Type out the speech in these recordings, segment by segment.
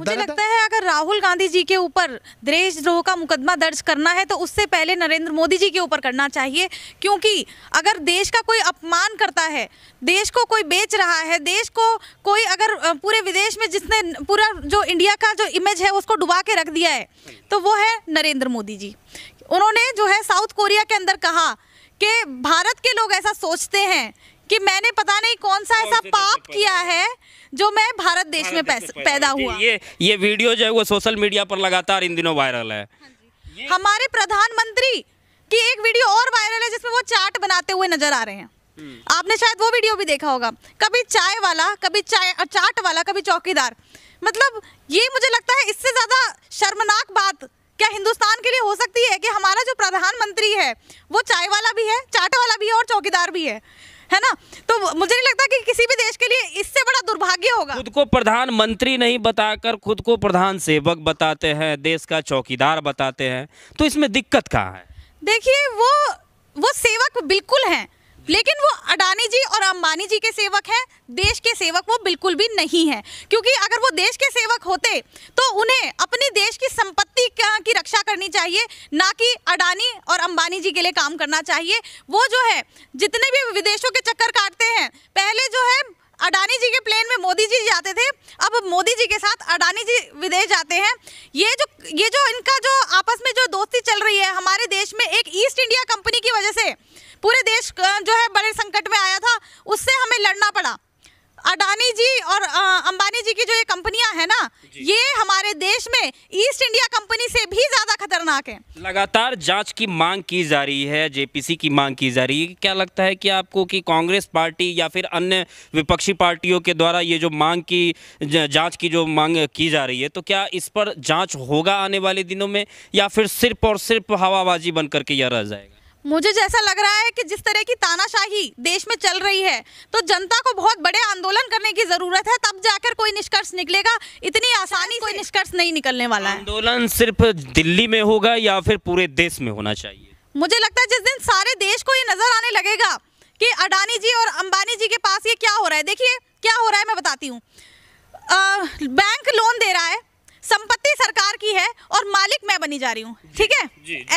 मुझे लगता है अगर राहुल गांधी जी के ऊपर देशद्रोह का मुकदमा दर्ज करना है तो उससे पहले नरेंद्र मोदी जी के ऊपर करना चाहिए। क्योंकि अगर देश का कोई अपमान करता है देश को कोई बेच रहा है देश को कोई अगर पूरे विदेश में जिसने पूरा जो इंडिया का जो इमेज है उसको डुबा के रख दिया है तो वो है नरेंद्र मोदी जी। उन्होंने जो है साउथ कोरिया के अंदर कहा कि भारत के लोग ऐसा सोचते हैं कि मैंने पता नहीं कौन सा ऐसा पाप किया है जो मैं भारत देश में पैदा हुआ। ये ये वीडियो जो है वो सोशल मीडिया पर लगातार इन दिनों वायरल है। हमारे प्रधानमंत्री की एक वीडियो और वायरल है जिसमें वो चाट बनाते हुए नज़र आ रहे हैं। हम्म। आपने शायद वो वीडियो भी देखा होगा। कभी चाय वाला कभी चाय चाट वाला कभी चौकीदार। मतलब ये मुझे लगता है इससे ज़्यादा शर्मनाक बात क्या हिंदुस्तान के लिए हो सकती है कि हमारा जो प्रधानमंत्री है वो चाय वाला भी है चाट वाला भी है और चौकीदार भी है। है ना? तो मुझे नहीं लगता कि किसी भी देश के लिए इससे बड़ा दुर्भाग्य होगा। खुद को प्रधानमंत्री नहीं बताकर खुद को प्रधान सेवक बताते हैं देश का चौकीदार बताते हैं तो इसमें दिक्कत कहाँ है? देखिए वो वो सेवक बिल्कुल हैं लेकिन वो जी और अंबानी जी के सेवक हैं, देश के सेवक वो बिल्कुल भी नहीं हैं। क्योंकि अगर वो देश के सेवक होते तो उन्हें अपनी देश की संपत्ति का- रक्षा करनी चाहिए, ना कि अडानी और अंबानी जी के लिए काम करना चाहिए। वो जो है, जितने भी विदेशों के चक्कर काटते हैं, पहले जो है, अडानी जी के प्लेन में मोदी जी जाते थे, अब मोदी जी के साथ अडानी जी विदेश जाते हैं। ये जो ये जो इनका जो आपस में जो दोस्ती चल रही है, हमारे देश में एक ईस्ट इंडिया कंपनी की वजह से, पूरे देश जो है, बड़े संकट में आया उससे हमें लड़ना पड़ा। अडानी जी और अंबानी जी की जो ये कंपनियाँ हैं ना ये हमारे देश में ईस्ट इंडिया कंपनी से भी ज़्यादा खतरनाक है। लगातार जाँच की मांग की जा रही है जेपीसी की मांग की जा रही है। क्या लगता है कि आपको कि कांग्रेस पार्टी या फिर अन्य विपक्षी पार्टियों के द्वारा ये जो मांग की जाँच की जो मांग की जा रही है तो क्या इस पर जाँच होगा आने वाले दिनों में या फिर सिर्फ़ और सिर्फ़ हवाबाजी बन करके यह रह जाएगा? मुझे जैसा लग रहा है कि जिस तरह की तानाशाही देश में चल रही है तो जनता को बहुत बड़े आंदोलन करने की ज़रूरत है तब जाकर कोई निष्कर्ष निकलेगा। इतनी आसानी कोई निष्कर्ष नहीं निकलने वाला है। आंदोलन सिर्फ़ दिल्ली में होगा या फिर पूरे देश में होना चाहिए? मुझे लगता है जिस दिन सारे देश को ये नज़र आने लगेगा कि अडानी जी और अंबानी जी के पास ये क्या हो रहा है। देखिए क्या हो रहा है मैं बताती हूँ अ, बैंक लोन दे रहा है संपत्ति सरकार की है और मालिक मैं बनी जा रही हूँ। ठीक है?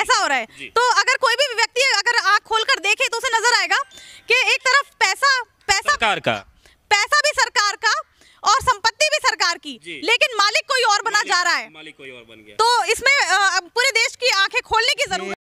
ऐसा हो रहा है। तो अगर कोई भी व्यक्ति अगर आँख खोल कर देखे तो उसे नज़र आएगा कि एक तरफ़ पैसा पैसा सरकार का। पैसा भी सरकार का और संपत्ति भी सरकार की। लेकिन मालिक कोई और बना जा रहा है। मालिक कोई और बन गया। तो इसमें पूरे देश की आँखें खोलने की ज़रूरत